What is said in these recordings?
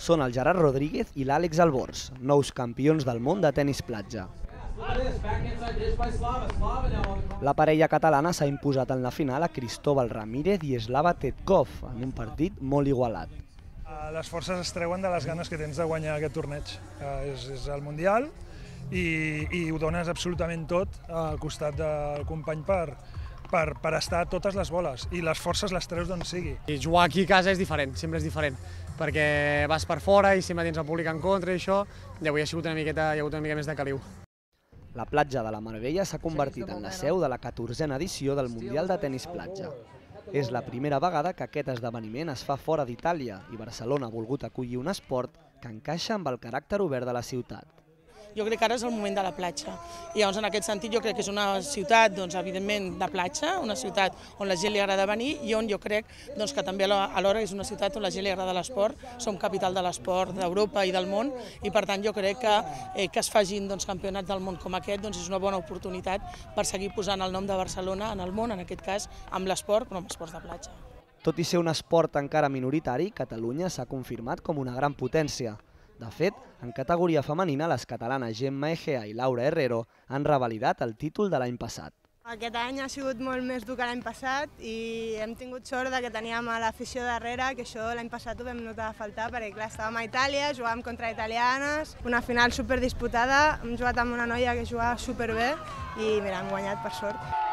són el Gerard Rodríguez i l'Àlex Albors, nous campions del món de tennis platja. La parella catalana s'ha imposat en la final a Cristóbal Ramírez i Slava Tetkov en un partit molt igualat. Eh, Les forces es treuen de les ganes que tens de guanyar aquest torneig. Eh, És, és el Mundial i, i ho dones absolutament tot al costat del company per, per, per estar a totes les boles i les forces les treus d'on sigui. I jugar aquí a casa és diferent, sempre és diferent, perquè vas per fora i sempre tens el públic en contra i això, i avui ha sigut una miqueta, hi ha hagut una mica més de caliu. La platja de la Marbella s'ha convertit en la seu de la 14a edició del Mundial de Tenis Platja. És la primera vegada que aquest esdeveniment es fa fora d'Itàlia i Barcelona ha volgut acollir un esport que encaixa amb el caràcter obert de la ciutat. Jo crec que ara és el moment de la platja. I llavors, en aquest sentit, jo crec que és una ciutat, doncs, evidentment, de platja, una ciutat on la gent li agrada venir i on jo crec doncs, que també alhora és una ciutat on la gent li agrada l'esport. Som capital de l'esport d'Europa i del món i, per tant, jo crec que eh, que es facin doncs, campionats del món com aquest doncs, és una bona oportunitat per seguir posant el nom de Barcelona en el món, en aquest cas amb l'esport, però amb esports de platja. Tot i ser un esport encara minoritari, Catalunya s'ha confirmat com una gran potència. De fet, en categoria femenina, les catalanes Gemma Egea i Laura Herrero han revalidat el títol de l'any passat. Aquest any ha sigut molt més dur que l'any passat i hem tingut sort de que teníem a l'afició darrere, que això l'any passat ho vam notar a faltar perquè clar, estàvem a Itàlia, jugàvem contra italianes, una final super disputada, hem jugat amb una noia que jugava superbé i mira, hem guanyat per sort.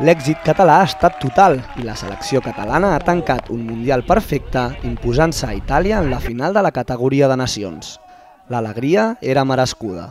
L'èxit català ha estat total i la selecció catalana ha tancat un Mundial perfecte imposant-se a Itàlia en la final de la categoria de nacions. L'alegria era merescuda.